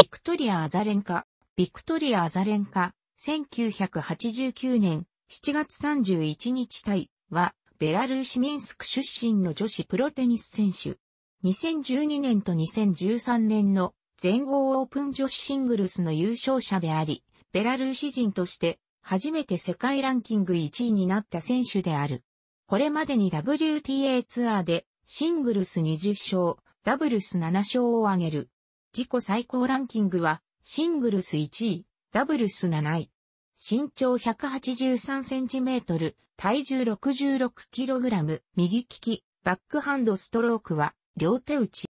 ビクトリア・アザレンカ、ビクトリア・アザレンカ、1989年7月31日は、ベラルーシミンスク出身の女子プロテニス選手。2012年と2013年の全豪オープン女子シングルスの優勝者であり、ベラルーシ人として初めて世界ランキング1位になった選手である。これまでに WTA ツアーでシングルス20勝、ダブルス7勝を挙げる。自己最高ランキングはシングルス1位、ダブルス7位。身長183センチメートル、体重66キログラム、右利き、バックハンドストロークは両手打ち。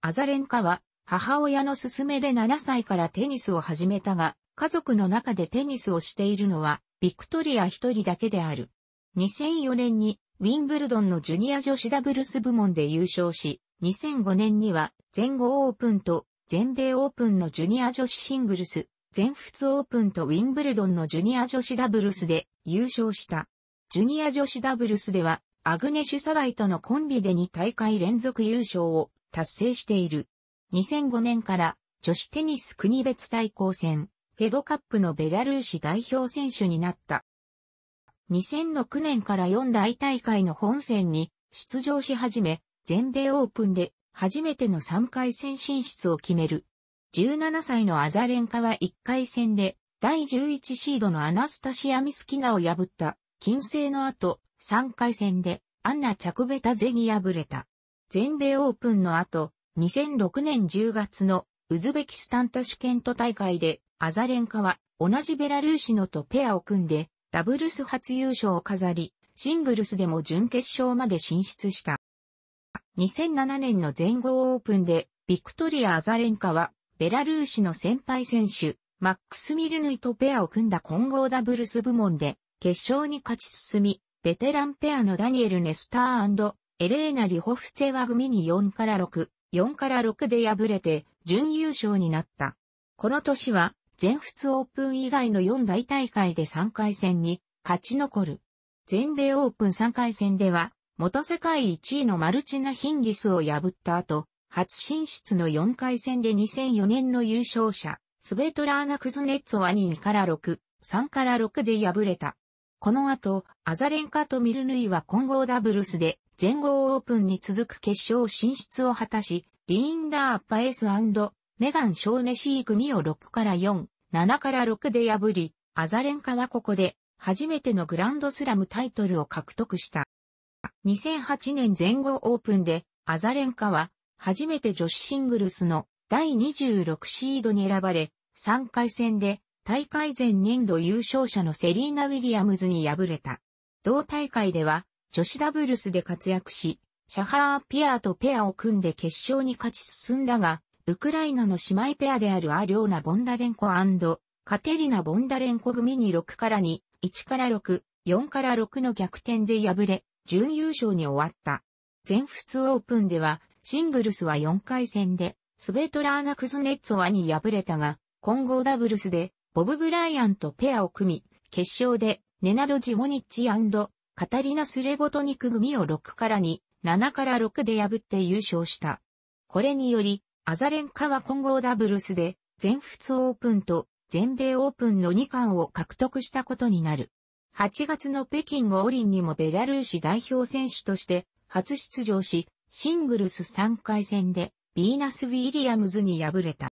アザレンカは母親の勧めで7歳からテニスを始めたが、家族の中でテニスをしているのはビクトリア一人だけである。2004年にウィンブルドンのジュニア女子ダブルス部門で優勝し、2005年には全豪オープンと全米オープンのジュニア女子シングルス、全仏オープンとウィンブルドンのジュニア女子ダブルスで優勝した。ジュニア女子ダブルスではアグネシュ・サワイとのコンビで2大会連続優勝を達成している。2005年から女子テニス国別対抗戦、フェドカップのベラルーシ代表選手になった。2006年から4大大会の本戦に出場し始め、全米オープンで初めての3回戦進出を決める。17歳のアザレンカは1回戦で第11シードのアナスタシア・ミスキナを破った金星の後、3回戦でアンナ・チャクベタゼに敗れた。全米オープンの後、2006年10月のウズベキスタンタシュケント大会でアザレンカは同じベラルーシのとペアを組んでダブルス初優勝を飾り、シングルスでも準決勝まで進出した。2007年の全豪オープンで、ビクトリア・アザレンカは、ベラルーシの先輩選手、マックス・ミルヌイとペアを組んだ混合ダブルス部門で、決勝に勝ち進み、ベテランペアのダニエル・ネスターエレーナ・リホフツェワ組に4から6、4から6で敗れて、準優勝になった。この年は、全仏オープン以外の4大大会で3回戦に勝ち残る。全米オープン3回戦では、元世界1位のマルチナ・ヒンギスを破った後、初進出の4回戦で2004年の優勝者、スベトラーナ・クズネッツォワに2から6、3から6で敗れた。この後、アザレンカとミルヌイは混合ダブルスで全豪オープンに続く決勝進出を果たし、リーンダー・パエスメガン・ショーネシー組を6から4、7から6で破り、アザレンカはここで初めてのグランドスラムタイトルを獲得した。2008年全豪オープンでアザレンカは初めて女子シングルスの第26シードに選ばれ、3回戦で大会前年度優勝者のセリーナ・ウィリアムズに敗れた。同大会では女子ダブルスで活躍し、シャハー・ピアーとペアを組んで決勝に勝ち進んだが、ウクライナの姉妹ペアであるアリョーナ・ボンダレンコカテリナ・ボンダレンコ組に6から2、1から6、4から6の逆転で敗れ、準優勝に終わった。全仏オープンでは、シングルスは4回戦で、スベトラーナ・クズネッツォワに敗れたが、混合ダブルスで、ボブ・ブライアンとペアを組み、決勝で、ネナド・ジモニッチカタリナ・スレボトニク組を6から2、7から6で破って優勝した。これにより、アザレンカは混合ダブルスで全仏オープンと全米オープンの2冠を獲得したことになる。8月の北京五輪にもベラルーシ代表選手として初出場し、シングルス3回戦でビーナス・ウィリアムズに敗れた。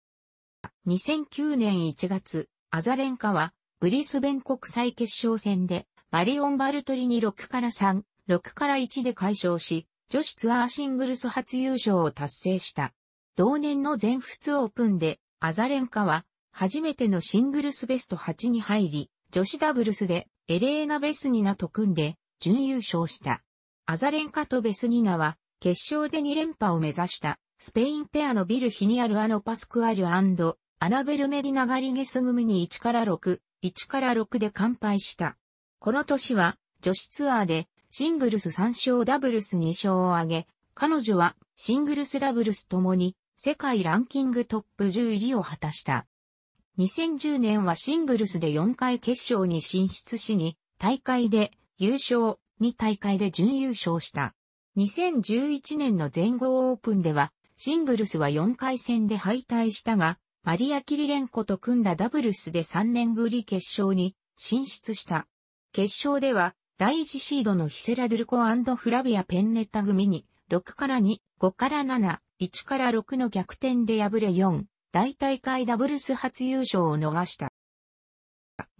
2009年1月、アザレンカはブリスベン国際決勝戦でマリオン・バルトリに6から3、6から1で快勝し、女子ツアーシングルス初優勝を達成した。同年の全仏オープンで、アザレンカは、初めてのシングルスベスト8に入り、女子ダブルスでエレーナ・ベスニナと組んで、準優勝した。アザレンカとベスニナは、決勝で2連覇を目指した、スペインペアのビル・ヒニアル・アノ・パスクアルアナベル・メディナ・ガリゲス組に1から6、1から6で完敗した。この年は、女子ツアーで、シングルス3勝ダブルス2勝を挙げ、彼女は、シングルスダブルスともに、世界ランキングトップ10入りを果たした。2010年はシングルスで4回決勝に進出しに、大会で優勝、2大会で準優勝した。2011年の全豪オープンでは、シングルスは4回戦で敗退したが、マリア・キリレンコと組んだダブルスで3年ぶり決勝に進出した。決勝では、第1シードのヒセラ・ドゥルコフラビア・ペンネッタ組に、6から2、5から7、1から6の逆転で敗れ4、大大会ダブルス初優勝を逃した。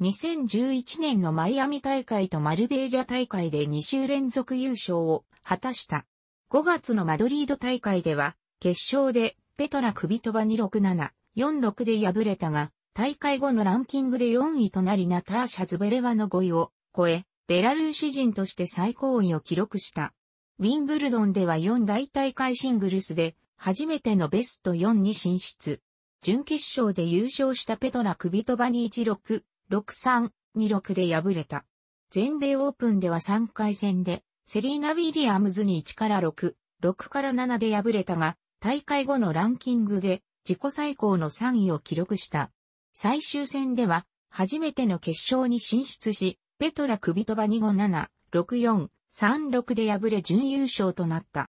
2011年のマイアミ大会とマルベーリャ大会で2週連続優勝を果たした。5月のマドリード大会では、決勝でペトラ・クビトバ267、46で敗れたが、大会後のランキングで4位となりナターシャ・ズベレワの5位を超え、ベラルーシ人として最高位を記録した。ウィンブルドンでは4大大会シングルスで初めてのベスト4に進出。準決勝で優勝したペトラ・クビトバに16、6-3、2-6で敗れた。全米オープンでは3回戦で、セリーナ・ウィリアムズに1から6、6から7で敗れたが、大会後のランキングで自己最高の3位を記録した。最終戦では、初めての決勝に進出し、ペトラ・クビトバ257、64、36で敗れ準優勝となった。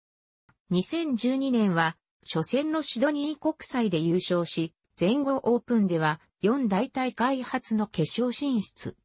2012年は、初戦のシドニー国際で優勝し、前後オープンでは4大大会初の決勝進出。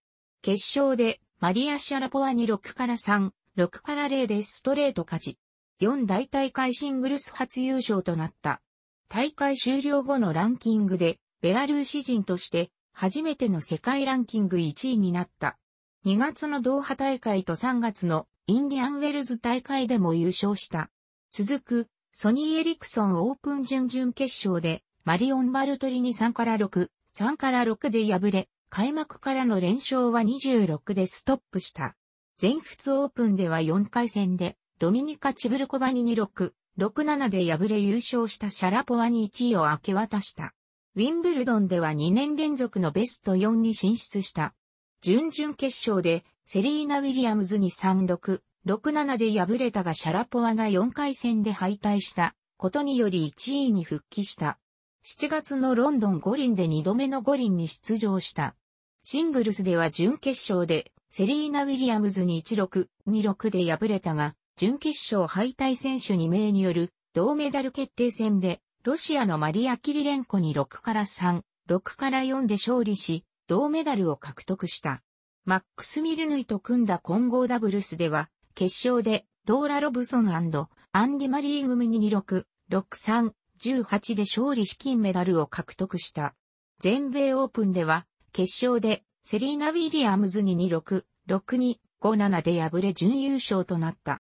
決勝でマリア・シャラポワに6から3、6から0でストレート勝ち。4大大会シングルス初優勝となった。大会終了後のランキングで、ベラルーシ人として初めての世界ランキング1位になった。2月のドーハ大会と3月のインディアンウェルズ大会でも優勝した。続く、ソニー・エリクソンオープン準々決勝で、マリオン・バルトリに3から6、3から6で敗れ、開幕からの連勝は26でストップした。全仏オープンでは4回戦で、ドミニカ・チブルコバに26、6-7で敗れ優勝したシャラポワに1位を明け渡した。ウィンブルドンでは2年連続のベスト4に進出した。準々決勝でセリーナ・ウィリアムズに3-6、6-7で敗れたがシャラポワが4回戦で敗退したことにより1位に復帰した。7月のロンドン五輪で2度目の五輪に出場した。シングルスでは準決勝でセリーナ・ウィリアムズに16、2-6で敗れたが、準決勝敗退選手2名による銅メダル決定戦で、ロシアのマリア・キリレンコに6から3、6から4で勝利し、銅メダルを獲得した。マックス・ミルヌイと組んだ混合ダブルスでは、決勝で、ローラ・ロブソンアンディ・マリー組に26、6-3、18で勝利し金メダルを獲得した。全米オープンでは、決勝で、セリーナ・ウィリアムズに26、6-2、5-7で敗れ準優勝となった。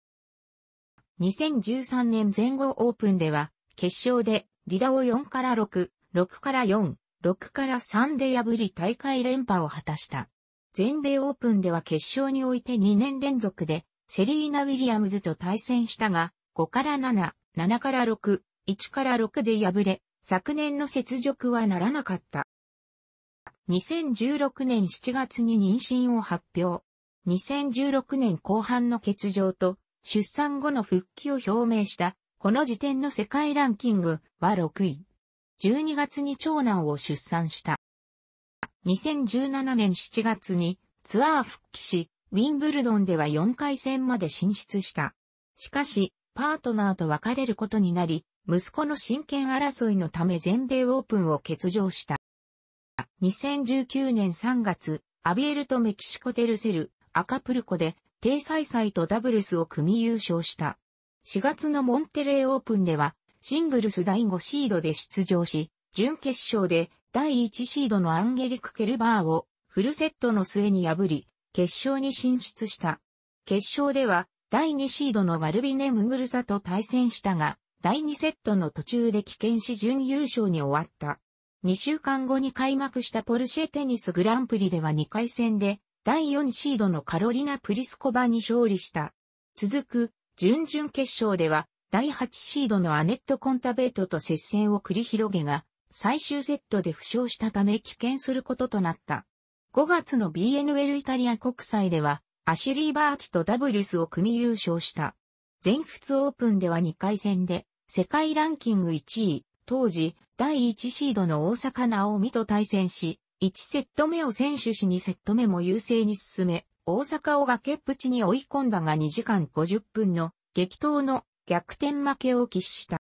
2013年前後オープンでは、決勝で、リダを4から6、6から4、6から3で破り大会連覇を果たした。全米オープンでは決勝において2年連続でセリーナ・ウィリアムズと対戦したが、5から7、7から6、1から6で敗れ、昨年の雪辱はならなかった。2016年7月に妊娠を発表。2016年後半の欠場と出産後の復帰を表明した、この時点の世界ランキングは6位。12月に長男を出産した。2017年7月にツアー復帰し、ウィンブルドンでは4回戦まで進出した。しかし、パートナーと別れることになり、息子の親権争いのため全米オープンを欠場した。2019年3月、アビエルとメキシコテルセル、アカプルコで、低彩祭とダブルスを組み優勝した。4月のモンテレーオープンでは、シングルス第5シードで出場し、準決勝で第1シードのアンゲリク・ケルバーをフルセットの末に破り、決勝に進出した。決勝では、第2シードのガルビネ・ムグルサと対戦したが、第2セットの途中で棄権し準優勝に終わった。2週間後に開幕したポルシェテニスグランプリでは2回戦で、第4シードのカロリナ・プリスコバに勝利した。続く、準々決勝では、第8シードのアネット・コンタベートと接戦を繰り広げが、最終セットで負傷したため棄権することとなった。5月の BNL イタリア国際では、アシュリー・バーティとダブルスを組み優勝した。全仏オープンでは2回戦で、世界ランキング1位、当時、第1シードの大阪直美と対戦し、1セット目を選手し2セット目も優勢に進め、大阪を崖っぷちに追い込んだが2時間50分の激闘の逆転負けを喫した。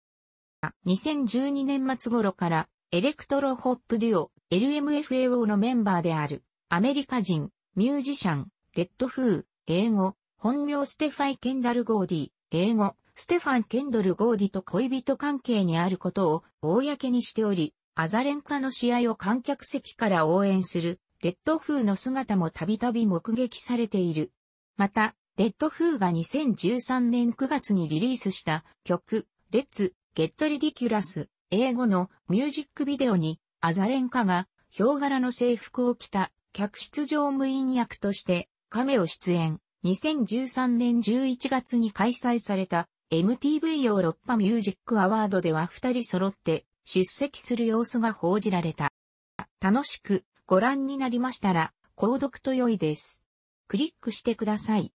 2012年末頃からエレクトロホップデュオ LMFAO のメンバーであるアメリカ人ミュージシャンレッドフー英語本名ステファン・ケンダル・ゴーディ英語ステファン・ケンドル・ゴーディと恋人関係にあることを公にしておりアザレンカの試合を観客席から応援するレッドフーの姿もたびたび目撃されている。また、レッドフーが2013年9月にリリースした曲、 Let's Get Ridiculous、英語のミュージックビデオに、アザレンカが、ヒョウ柄の制服を着た、客室乗務員役として、カメオ出演。2013年11月に開催された MTV ヨーロッパミュージックアワードでは二人揃って出席する様子が報じられた。楽しくご覧になりましたら、購読と良いです。クリックしてください。